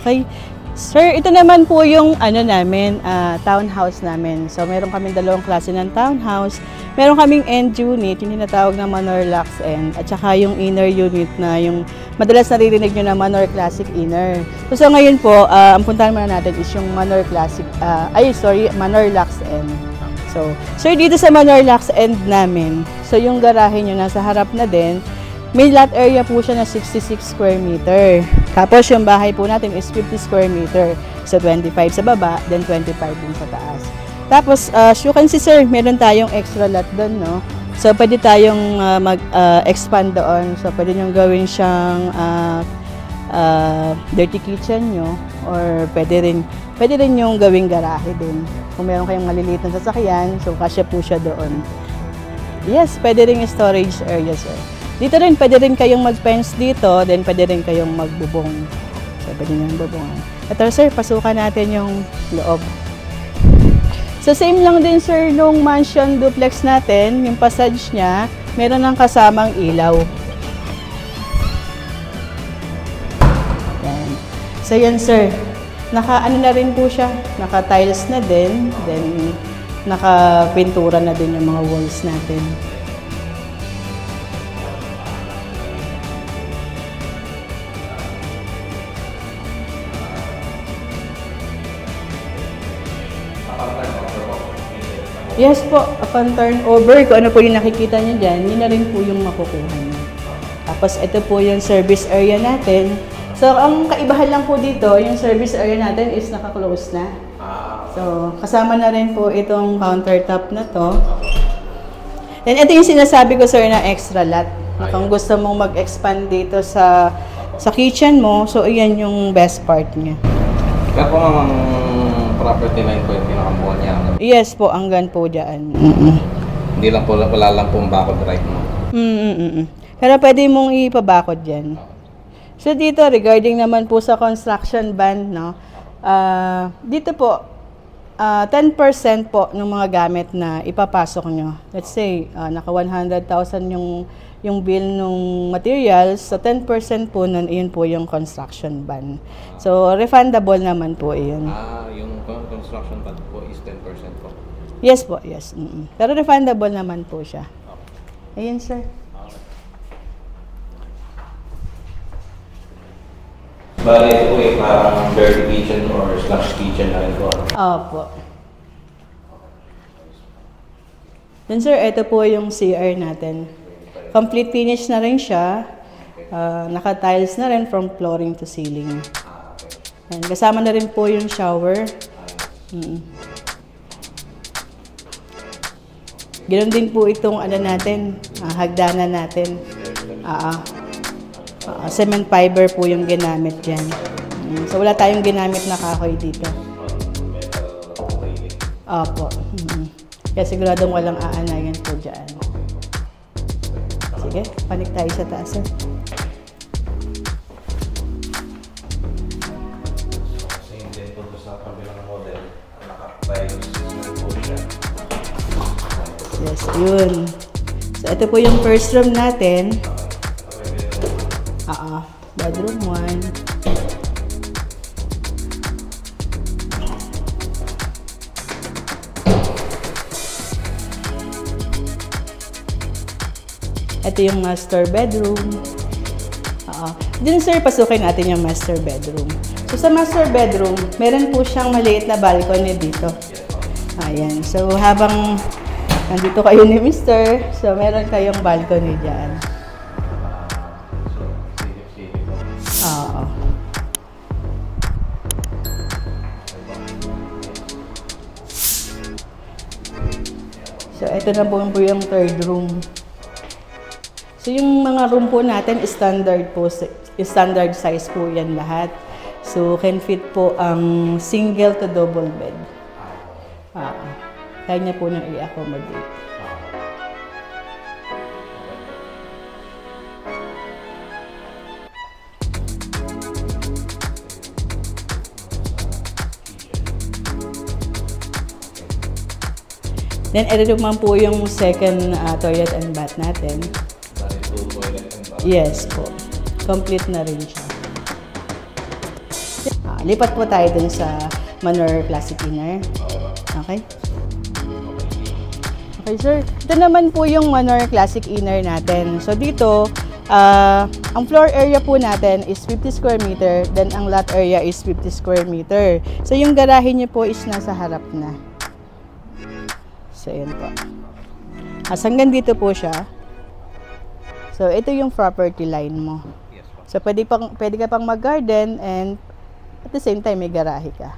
Okay. Sir, ito naman po yung ano namin, ah, townhouse namin. So, meron kaming dalawang klase ng townhouse. Meron kaming end unit, yung tinatawag na Manor Lux End, at saka yung inner unit na yung madalas naririnig nyo na Manor Classic Inner. So, so ngayon po, ah, ang puntahan muna natin is yung Manor Classic, ah, ay sorry, Manor Lux End. So, sir, dito sa Manor Lux End namin, so yung garahe nyo nasa harap na din, may lot area po siya na 66 square meter. Tapos yung bahay po natin is 50 square meter. So 25 sa baba, then 25 din sa taas. Tapos, uh, as you can see sir, meron tayong extra lot doon, no? So pwede tayong uh, mag-expand doon. So pwede nyo gawin siyang uh, uh, dirty kitchen nyo or pwede rin pwede rin yung gawing garahe din. Kung meron kayong maliliit na sasakyan, so kasya po siya doon. Yes, pwede rin storage area, sir. Dito rin, pwede rin kayong mag-fence dito, then pwede rin kayong magbubong. So, pwede nyo bubungan. Ito, sir, pasukan natin yung loob. So, same lang din, sir, nung mansion duplex natin, yung passage niya, meron ng kasamang ilaw. Yan. So, yan, sir. Naka, ano na rin po siya, naka-tiles na din, then naka-pintura na din yung mga walls natin. Yes po, upon turnover, kung ano po yung nakikita niyo dyan, yun na rin po yung makukuha niyo. Tapos ito po yung service area natin. So, ang kaibahan lang po dito, yung service area natin is naka-close na. So, kasama na rin po itong countertop na to. Then, ito yung sinasabi ko, sir, na extra lot. Na kung gusto mong mag-expand dito sa sa kitchen mo, so, iyan yung best part niya. Kaya po ang property line po yung pinakamuha niya. Yes po, hanggang po dyan. Mm-mm. Hindi lang po, wala lang pong bakod right mo. Mm-mm. Pero pwede mong ipabakod dyan. So dito, regarding naman po sa construction band, no, ah, dito po, ah, 10% po ng mga gamit na ipapasok nyo. Let's say, ah, naka 100,000 yung, yung bill ng materials, so 10% po nun, yun po yung construction ban. So, refundable naman po yun. Ah, yung con- construction pad po is 10% po. Yes po, yes. mm Pero refundable naman po siya. Ayun, sir. Bale, ito po eh, parang dirty kitchen or slash kitchen na rin po. Opo. Then sir, ito po yung CR natin. Complete finish na rin siya. Ah, naka-tiles na rin from flooring to ceiling. And kasama na rin po yung shower. Mm. Ganon din po itong ano natin, ah, hagdanan natin. Ah, ah. Ah, cement fiber po yung ginamit dyan. Mm, So wala tayong ginamit na kahoy dito. Opo. Mm. Kaya siguradong walang aanayan po dyan. Sige, panik tayo sa taas. eh. Yes, yun. So, ito po yung first room natin. Ah, bedroom 1. Ito yung master bedroom. Oo. Din sir, pasukin natin yung master bedroom. So sa master bedroom, meron po siyang maliit na balcony dito. Ayan. So habang nandito kayo ni Mr., so meron kayong balcony dyan. So, ito na po yung third room. So, yung mga room po natin, standard po, standard size po yan lahat. So, can fit po ang single to double bed. Ah, kaya niya po nang i-accommodate. Then, ito naman po yung second ah, toilet and bath natin. Yes po. Complete na rin siya. Ah, lipat po tayo dun sa Manor Classic Inner. Okay? Okay, sir. Ito naman po yung Manor Classic Inner natin. So, dito, ah, ang floor area po natin is 50 square meter, then ang lot area is 50 square meter. So, yung garahe niyo po is nasa harap na. So, yun po. As hanggang dito po siya. So, ito yung property line mo. Yes. So, pwede, pang, pwede ka pang mag-garden and at the same time, may garahe ka.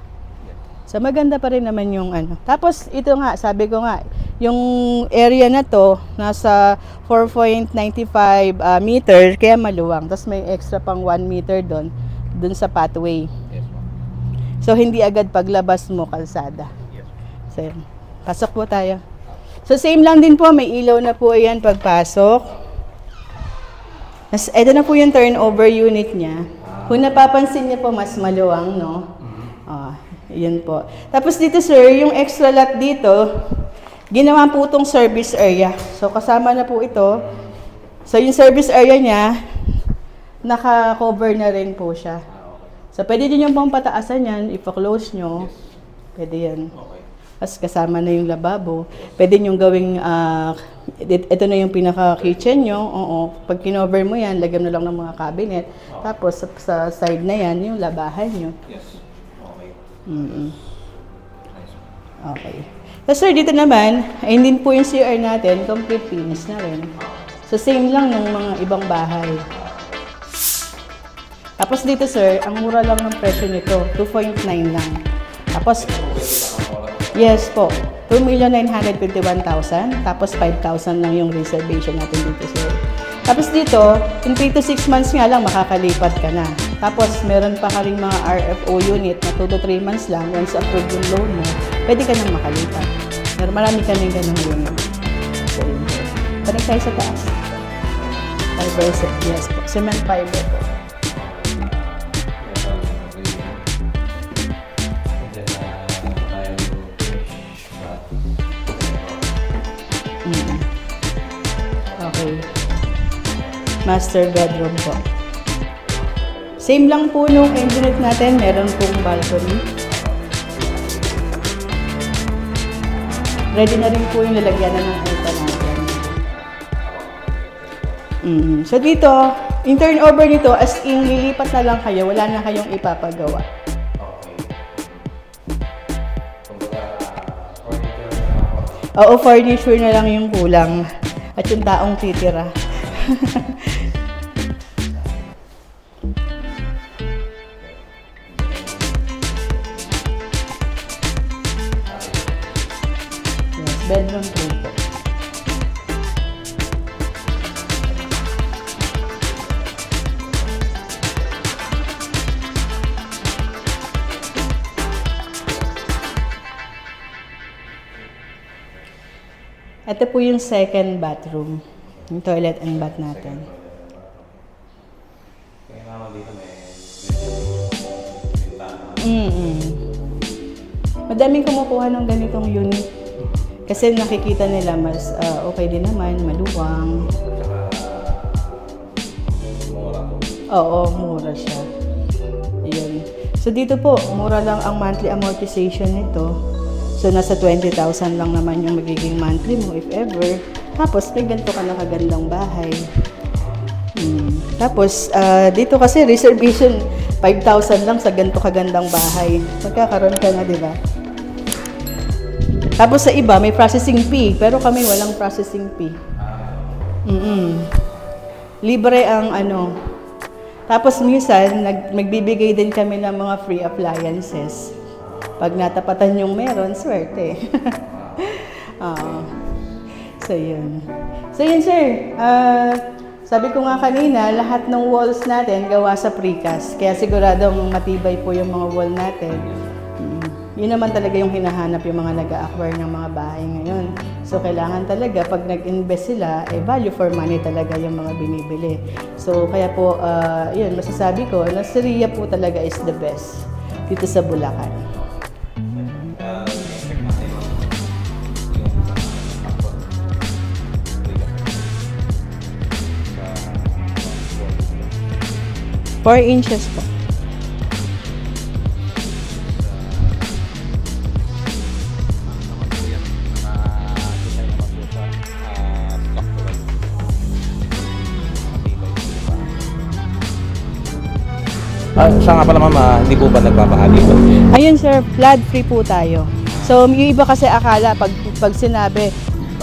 So, maganda pa rin naman yung ano. Tapos, ito nga, sabi ko nga, yung area na to, nasa 4.95 ah, meter, kaya maluwang. Tapos, may extra pang 1 meter doon, doon sa pathway. Yes. So, hindi agad paglabas mo kalsada. Yes. So, yun. Pasok po tayo. So, same lang din po, may ilaw na po yan pagpasok. Mas, ito na po yung turnover unit niya. Kung napapansin niyo po, mas maluwang, no? Ah, yun po. Tapos dito, sir, yung extra lot dito, ginawa po itong service area. So, kasama na po ito. So, yung service area niya, naka-cover na rin po siya. So, pwede din yung pang pataasan yan, ipa-close nyo. Pwede yan. Okay. Tapos kasama na yung lababo. Pwede nyo gawing, it- ito na yung pinaka-kitchen nyo. Oo. Pag kinover mo yan, lagyan mo lang ng mga cabinet. Tapos sa, sa side na yan, yung labahan nyo. Yes. Okay. Mm-mm. Nice. Okay. Tapos sir, dito naman, ay din po yung CR natin, complete finish na rin. So same lang ng mga ibang bahay. Tapos dito sir, ang mura lang ng presyo nito, 2.9 lang. Tapos, yes po, 2,951,000. Tapos 5,000 lang yung reservation natin dito sir. Tapos dito, in 3 to 6 months nga lang makakalipat ka na. Tapos meron pa ka mga RFO unit na 2 to 3 months lang. Once approved yung loan mo, pwede ka nang makalipat. Pero marami ka rin ganong unit. So, yun. Balik tayo sa taas. Fiber set, yes po. Cement fiber po. Master bedroom po. Same lang po nung engineer natin, meron pong balcony. Ready na rin po yung lalagyan ng alta natin. Mm. So dito, yung turnover nito, as in lilipat na lang kayo, wala na kayong ipapagawa. Oo, furniture na lang yung kulang. At yung taong titira. bedroom po. Ito po yung second bathroom. Yung toilet and bath natin. Kaya dito may bintana. Mm Madaming kumukuha ng ganitong unit. Kasi nakikita nila mas ah, okay din naman, maluwang. Oo, mura siya. Ayun. So dito po, mura lang ang monthly amortization nito. So nasa 20,000 lang naman yung magiging monthly mo if ever. Tapos may ganito ka na bahay. Hmm. Tapos ah, dito kasi reservation 5,000 lang sa ganito kagandang bahay. Magkakaroon ka na, di ba? Tapos sa iba, may processing fee. Pero kami walang processing fee. Mm Libre ang ano. Tapos minsan, nag, magbibigay din kami ng mga free appliances. Pag natapatan yung meron, swerte. Oo. so, yun. So, yun, sir. Ah, sabi ko nga kanina, lahat ng walls natin gawa sa precast. Kaya siguradong matibay po yung mga wall natin. Yun naman talaga yung hinahanap yung mga nag-acquire ng mga bahay ngayon. So, kailangan talaga, pag nag-invest sila, eh, value for money talaga yung mga binibili. So, kaya po, ah, yun, masasabi ko, na Seria po talaga is the best dito sa Bulacan. 4 inches po. Ah, siya nga pala ma'am, ah, hindi po ba nagpapaha dito? Ayun sir, flood free po tayo. So yung iba kasi akala pag pag sinabi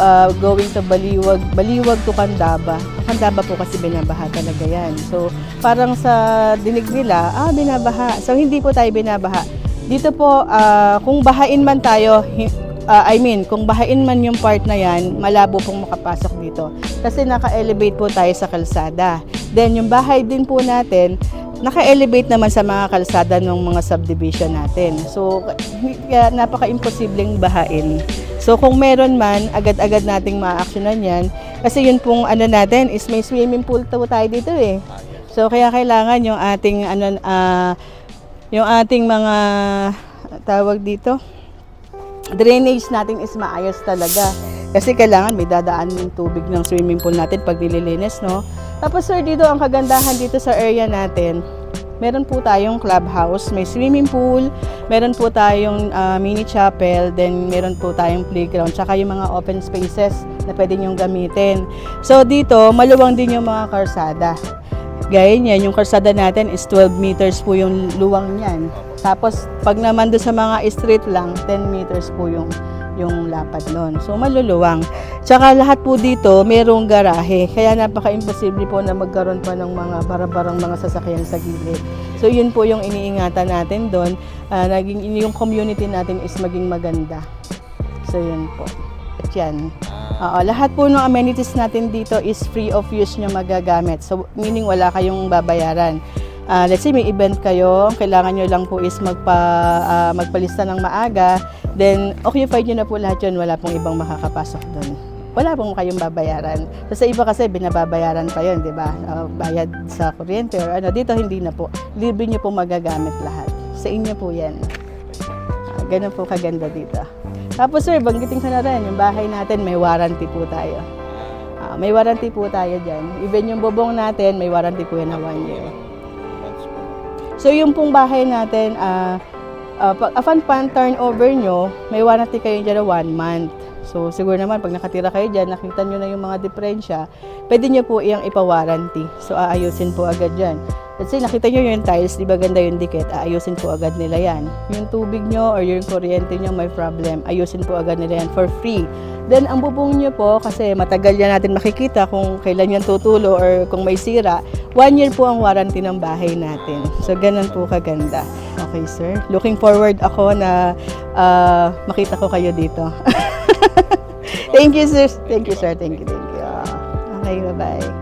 uh, going to Baliwag, Baliwag to Candaba. Candaba po kasi binabaha talaga yan. So parang sa dinig nila, ah binabaha. So hindi po tayo binabaha. Dito po, ah, kung bahain man tayo, ah, I mean, kung bahain man yung part na yan, malabo pong makapasok dito. Kasi naka-elevate po tayo sa kalsada. Then yung bahay din po natin, naka-elevate naman sa mga kalsada ng mga subdivision natin. So, kaya napaka-imposibleng bahain. So, kung meron man, agad-agad nating ma-actionan yan. Kasi yun pong ano natin is may swimming pool to tayo dito eh. So, kaya kailangan yung ating ano, ah, yung ating mga tawag dito, drainage natin is maayos talaga. Kasi kailangan may dadaan ng tubig ng swimming pool natin pag nililinis, no? Tapos sir, dito ang kagandahan dito sa area natin, meron po tayong clubhouse, may swimming pool, meron po tayong ah, mini chapel, then meron po tayong playground, tsaka yung mga open spaces na pwede niyong gamitin. So dito, maluwang din yung mga karsada. Gaya niyan, yung karsada natin is 12 meters po yung luwang niyan. Tapos, pag naman doon sa mga street lang, 10 meters po yung yung lapad nun. So, maluluwang. Tsaka lahat po dito, mayroong garahe. Kaya napaka-imposible po na magkaroon pa ng mga barabarang mga sasakyan sa gilid. So, yun po yung iniingatan natin doon. Ah, naging, yung community natin is maging maganda. So, yun po. Yan. Oo, lahat po ng amenities natin dito is free of use nyo magagamit. So, meaning wala kayong babayaran. Ah, let's say may event kayo, kailangan nyo lang po is magpa, ah, magpalista ng maaga, then occupied nyo na po lahat yun, wala pong ibang makakapasok doon. Wala pong kayong babayaran. So, sa iba kasi binababayaran pa yun, di ba? Ah, bayad sa kuryente or ano. Dito hindi na po. Libre nyo po magagamit lahat. Sa inyo po yan. Ah, ganun po kaganda dito. Tapos sir, banggitin ko na rin, yung bahay natin may warranty po tayo. Ah, may warranty po tayo dyan. Even yung bubong natin, may warranty po yan na one year. So yung pong bahay natin, ah uh, pag upon pan turnover nyo, may warranty kayo dyan na one month. So siguro naman pag nakatira kayo dyan, nakita nyo na yung mga diferensya, pwede nyo po iyang ipa-warranty. So aayusin po agad dyan. Let's say nakita nyo yung tiles, di ba ganda yung dikit, aayusin po agad nila yan. Yung tubig nyo or yung kuryente nyo may problem, ayusin po agad nila yan for free. Then ang bubong nyo po, kasi matagal yan natin makikita kung kailan yan tutulo or kung may sira, one year po ang warranty ng bahay natin. So ganun po kaganda. Okay sir, looking forward ako na ah, makita ko kayo dito. thank you sir. Thank you sir. Thank you. Thank you. Ah, Okay, bye-bye.